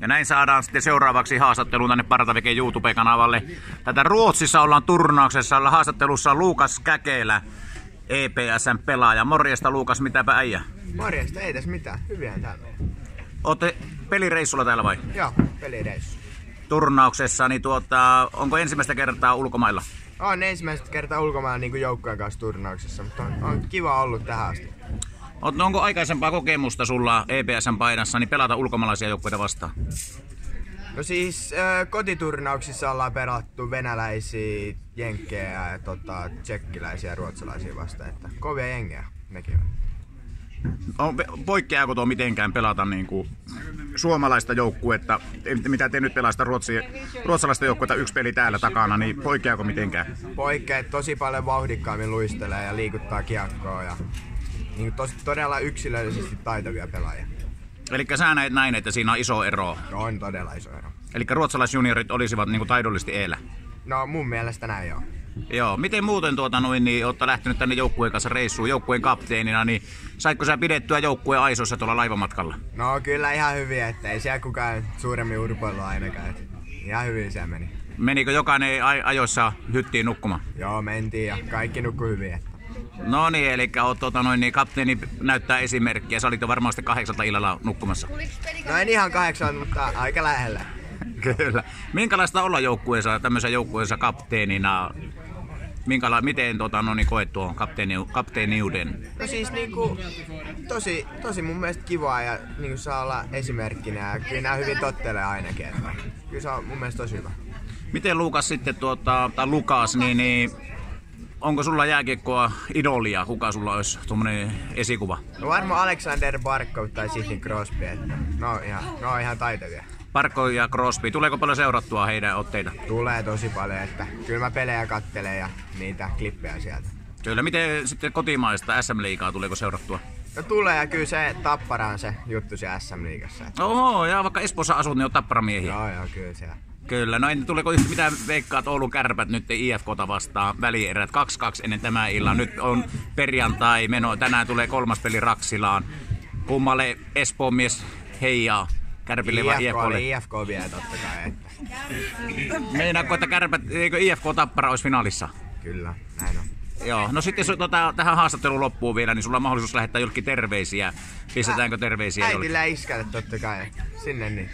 Ja näin saadaan sitten seuraavaksi haastatteluun tänne Partaveken YouTube-kanavalle. Tätä Ruotsissa ollaan turnauksessa. Haastattelussa on Luukas Käkelä, EPSn pelaaja. Morjesta Luukas, mitäpä äijä? Morjesta, ei tässä mitään. Hyviä täällä. Ootte pelireissulla täällä vai? Joo, pelireissu. Turnauksessa, niin tuota, onko ensimmäistä kertaa ulkomailla? On ensimmäistä kertaa ulkomailla niin joukkojen kanssa turnauksessa, mutta on, on kiva ollut tähän asti. No onko aikaisempaa kokemusta sulla EPSn painassa niin pelata ulkomaalaisia joukkoja vastaan? No siis äh, kotiturnauksissa ollaan pelattu venäläisiä, jenkkejä ja tota, tsekkiläisiä ja ruotsalaisia vastaan. Että kovia jengejä nekin on. On, poikkeaako tuo mitenkään pelata niin kuin suomalaista joukkuetta, mitä te nyt pelasta ruotsi, ruotsalaista joukkuetta yksi peli täällä takana, niin poikkeaako mitenkään? Poikkeaa, tosi paljon vauhdikkaammin luistelee ja liikuttaa kiekkoa ja niin tos, todella yksilöllisesti taitavia pelaajia. Eli sä näet näin, että siinä on iso ero? No on todella iso ero. Eli ruotsalaisjuniorit olisivat niin kuin taidollisesti eellä? No mun mielestä näin joo. Joo, miten muuten tuota noin, niin olette lähtenyt tänne joukkueen kanssa reissuun joukkueen kapteenina, niin saitko sä pidettyä joukkueen aisoissa tuolla laivamatkalla? No kyllä ihan hyvin, että ei siellä kukaan suuremmin urpoillut ainakaan. Että ihan hyvin se meni. Menikö jokainen ajoissa hyttiin nukkumaan? Joo, mentiin ja kaikki nukkui hyvin. Että. No niin, eli oot, tuota, noin, niin kapteeni näyttää esimerkkiä. Sä olit jo varmaan sitten kahdeksalta illalla nukkumassa. No en ihan kahdeksan, mutta aika lähellä. Kyllä. Minkälaista olla joukkueessa, tämmöisen joukkueessa kapteenina? Minkäla- miten tota, no, niin koet tuon kapteeni, kapteeniuden? No siis niinku, tosi, tosi mun mielestä kivaa ja niinku saa olla esimerkkinä ja kyllä nämä hyvin tottelee ainakin. Että kyllä se on mun mielestä tosi hyvä. Miten Lukas sitten, tuota, tai Lukas, niin, niin onko sulla jääkiekkoa idolia? Kuka sulla olisi tuommoinen esikuva? No varmaan Alexander Barkov tai Sidney Crosby. No ihan, no ihan taitavia. Parkko ja Crosby, tuleeko paljon seurattua heidän otteita? Tulee tosi paljon, että kyllä mä pelejä kattelen ja niitä klippejä sieltä. Kyllä, miten sitten kotimaista SM-liigaa tuleeko seurattua? No tulee ja kyllä se Tappara on se juttu siellä SM-liigassa. Oho, ja vaikka Espoossa asut, niin on Tapparamiehiä. Joo, joo, kyllä siellä. Kyllä, no en tuleeko yhtä mitään veikkaat Oulun kärpät nyt IFKta vastaan välierät 2-2 ennen tämä illan. Nyt on perjantai meno, tänään tulee kolmas peli Raksilaan. Kummalle Espoon mies heijaa? Kärpille vai IFKlle? IFK vielä totta kai. Että... Meinaatko, että kärpät, eikö IFK Tappara olisi finaalissa? Kyllä, näin on. Joo, no sitten jos tota, tähän haastatteluun loppuun vielä, niin sulla on mahdollisuus lähettää jollekin terveisiä. Pistetäänkö terveisiä Äitille ja iskälle totta kai. Sinne niin.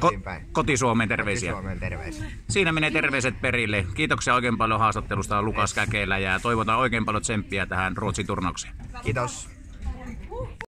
Kotiin päin. Ko- koti-Suomeen terveisiä. Koti-Suomeen terveisiä. Siinä menee terveiset perille. Kiitoksia oikein paljon haastattelusta Lukas Käkelä ja toivotaan oikein paljon tsemppiä tähän Ruotsin turnaukseen. Kiitos.